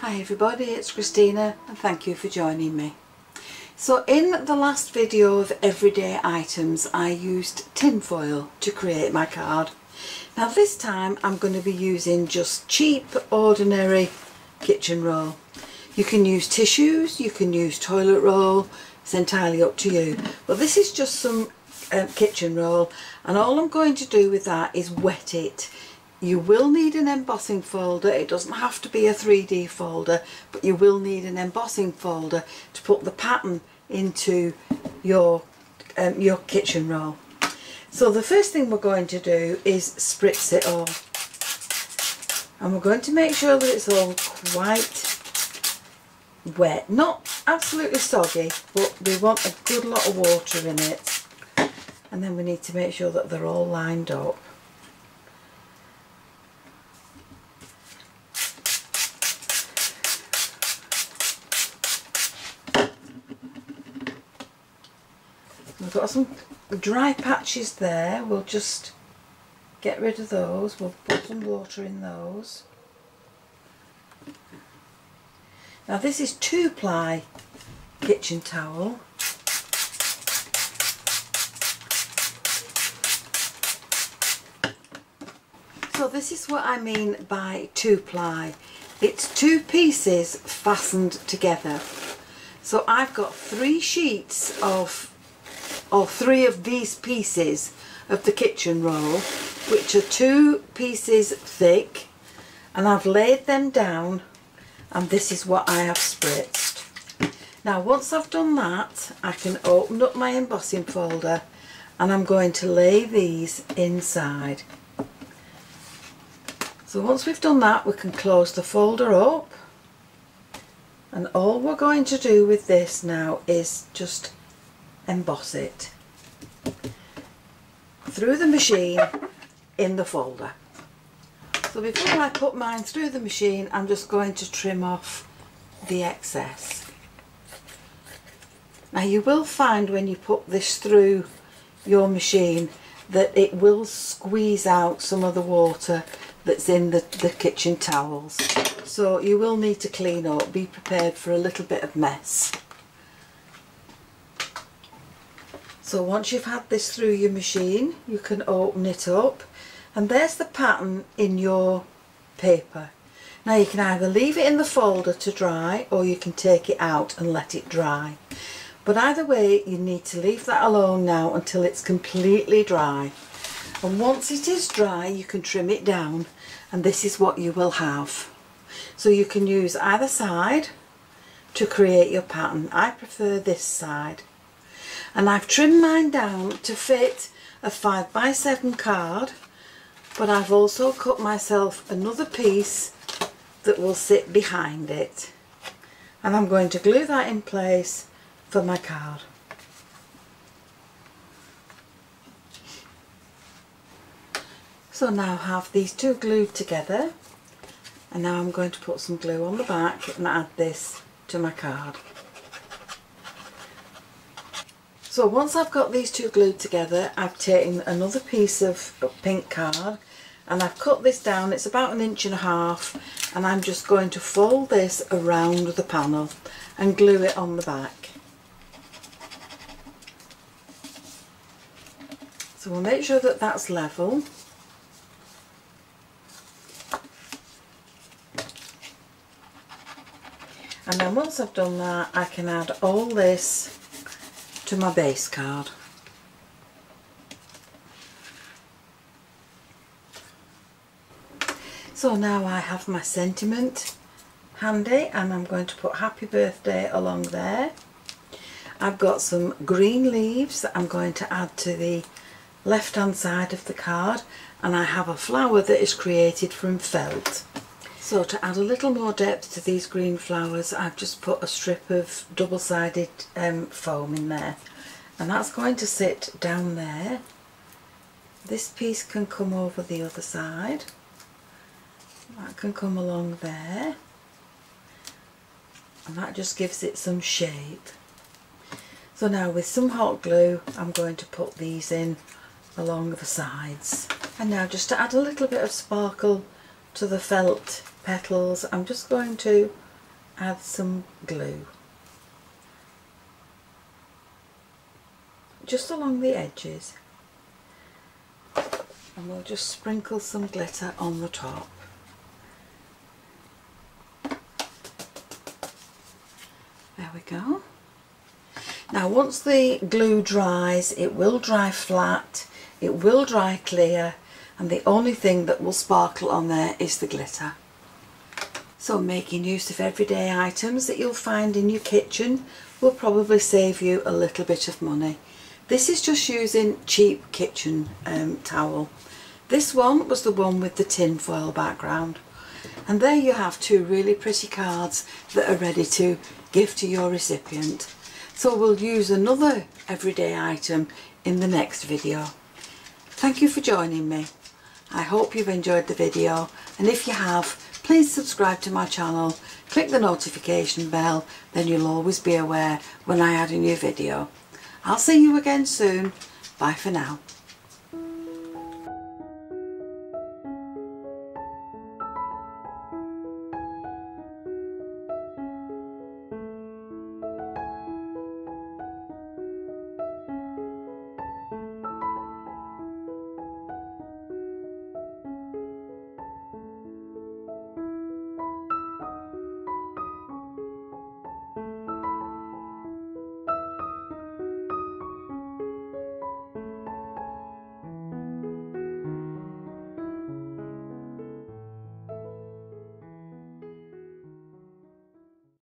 Hi everybody, it's Christina and thank you for joining me. So in the last video of everyday items I used tinfoil to create my card. Now this time I'm going to be using just cheap ordinary kitchen roll. You can use tissues, you can use toilet roll, it's entirely up to you. But this is just some uh, kitchen roll and all I'm going to do with that is wet it you will need an embossing folder. It doesn't have to be a 3d folder but you will need an embossing folder to put the pattern into your um, your kitchen roll. So the first thing we're going to do is spritz it all. And we're going to make sure that it's all quite wet. Not absolutely soggy but we want a good lot of water in it. And then we need to make sure that they're all lined up We've got some dry patches there. We'll just get rid of those. We'll put some water in those. Now this is two ply kitchen towel. So this is what I mean by two ply. It's two pieces fastened together. So I've got three sheets of or three of these pieces of the kitchen roll which are two pieces thick and I've laid them down and this is what I have spritzed. Now once I've done that I can open up my embossing folder and I'm going to lay these inside. So once we've done that we can close the folder up and all we're going to do with this now is just emboss it through the machine in the folder. So before I put mine through the machine I'm just going to trim off the excess. Now you will find when you put this through your machine that it will squeeze out some of the water that's in the, the kitchen towels. So you will need to clean up, be prepared for a little bit of mess. So once you've had this through your machine, you can open it up and there's the pattern in your paper. Now you can either leave it in the folder to dry or you can take it out and let it dry. But either way, you need to leave that alone now until it's completely dry. And once it is dry, you can trim it down and this is what you will have. So you can use either side to create your pattern. I prefer this side and I've trimmed mine down to fit a 5x7 card but I've also cut myself another piece that will sit behind it and I'm going to glue that in place for my card. So now I have these two glued together and now I'm going to put some glue on the back and add this to my card. So once I've got these two glued together, I've taken another piece of pink card and I've cut this down, it's about an inch and a half and I'm just going to fold this around the panel and glue it on the back. So we'll make sure that that's level. And then once I've done that I can add all this to my base card. So now I have my sentiment handy and I'm going to put happy birthday along there. I've got some green leaves that I'm going to add to the left hand side of the card and I have a flower that is created from felt. So to add a little more depth to these green flowers I've just put a strip of double-sided um, foam in there and that's going to sit down there. This piece can come over the other side. That can come along there and that just gives it some shape. So now with some hot glue I'm going to put these in along the sides. And now just to add a little bit of sparkle to the felt petals I'm just going to add some glue. Just along the edges. And we'll just sprinkle some glitter on the top. There we go. Now once the glue dries, it will dry flat, it will dry clear, and the only thing that will sparkle on there is the glitter. So making use of everyday items that you'll find in your kitchen will probably save you a little bit of money. This is just using cheap kitchen um, towel. This one was the one with the tin foil background. And there you have two really pretty cards that are ready to give to your recipient. So we'll use another everyday item in the next video. Thank you for joining me. I hope you've enjoyed the video and if you have please subscribe to my channel, click the notification bell then you'll always be aware when I add a new video. I'll see you again soon. Bye for now.